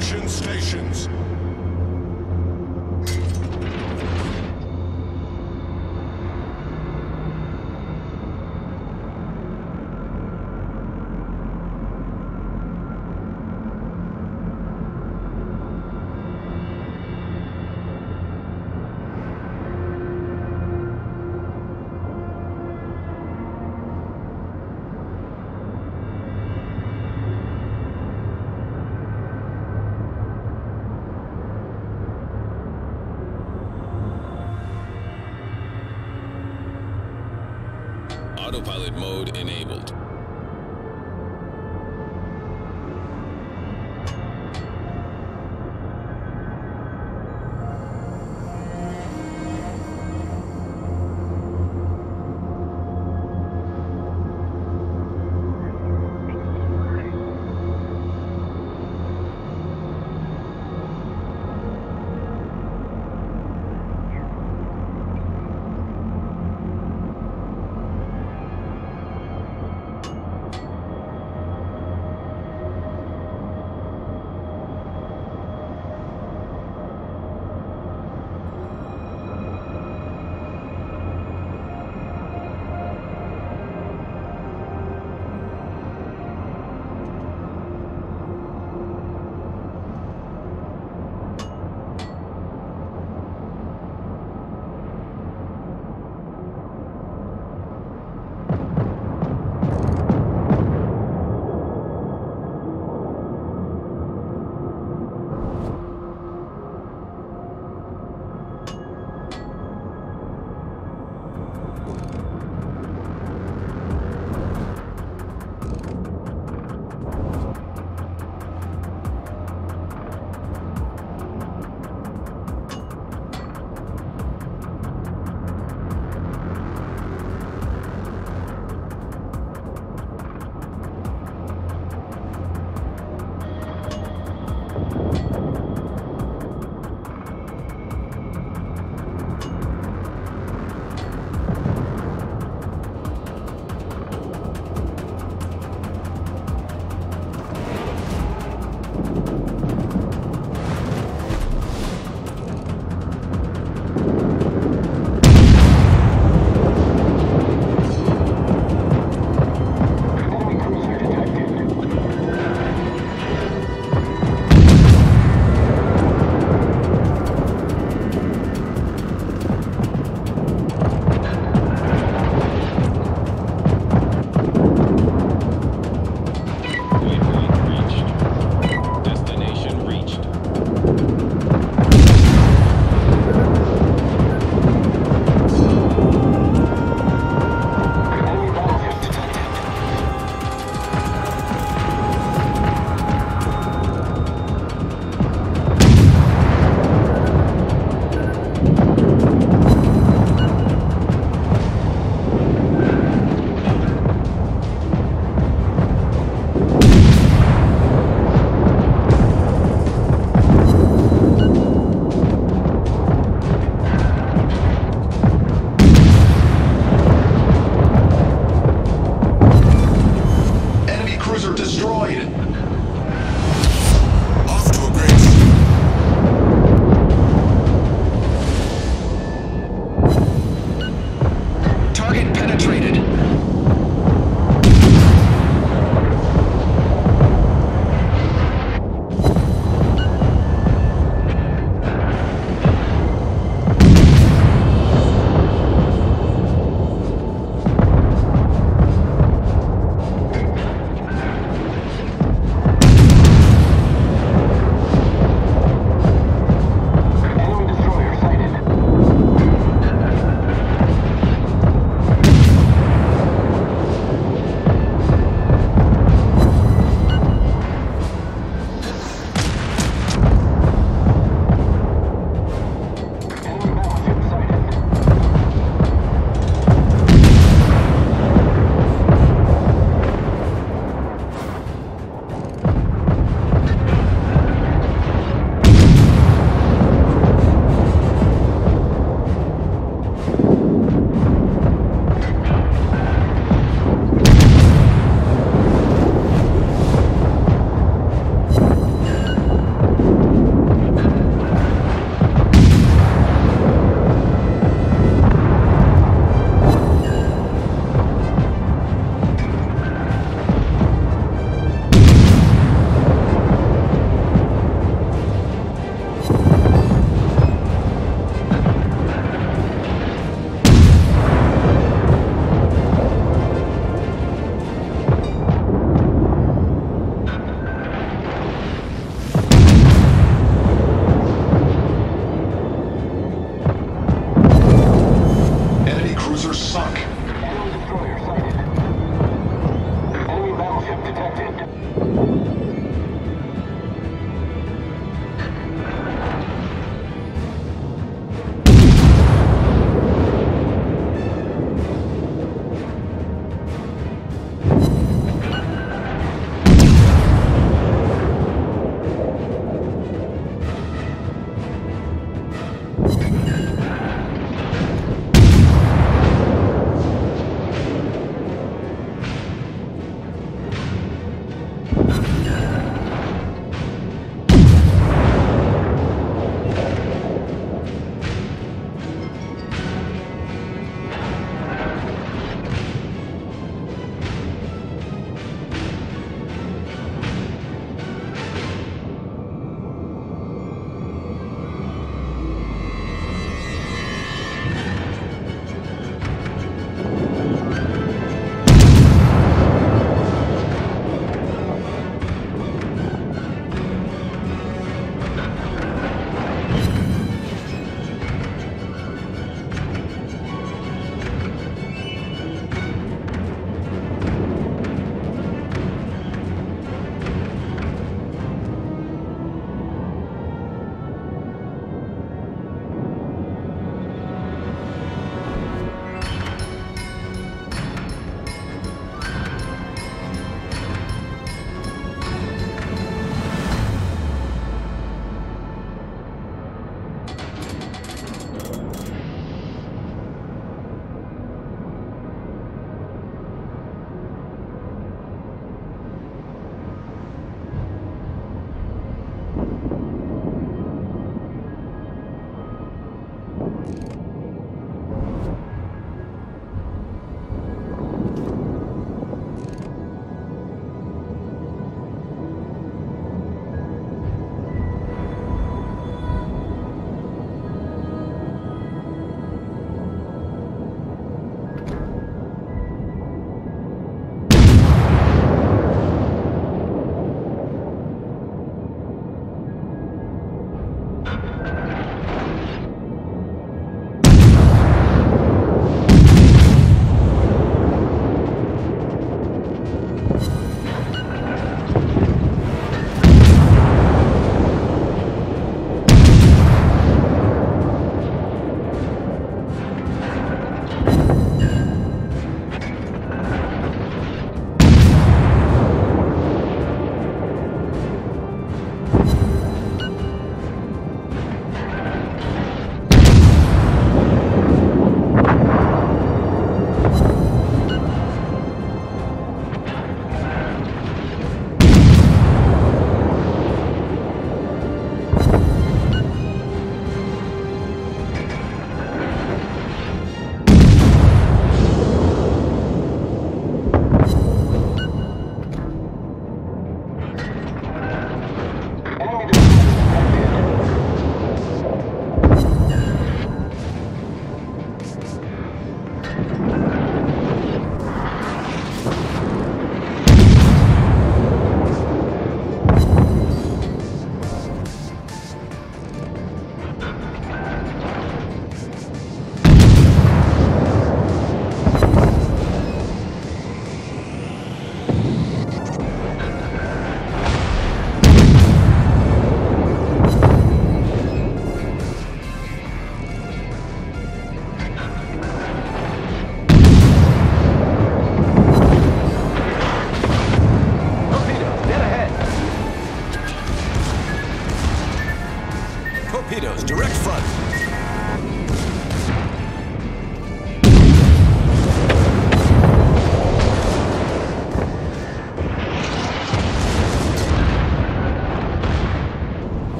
Extraction stations.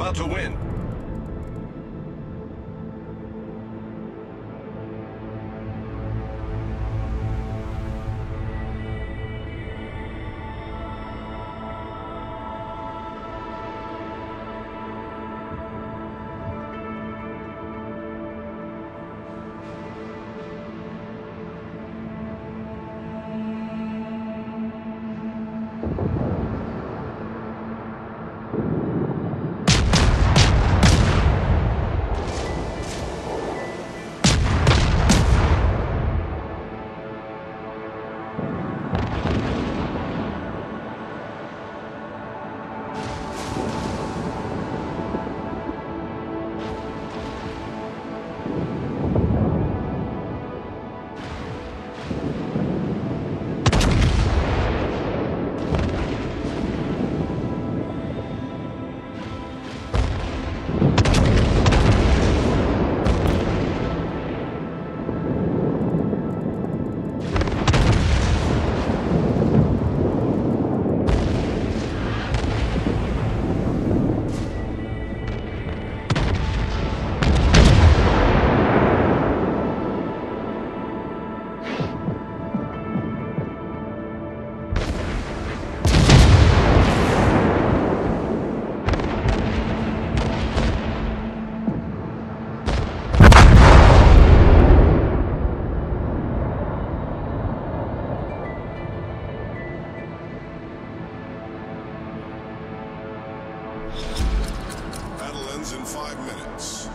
About to win. Ends in five minutes.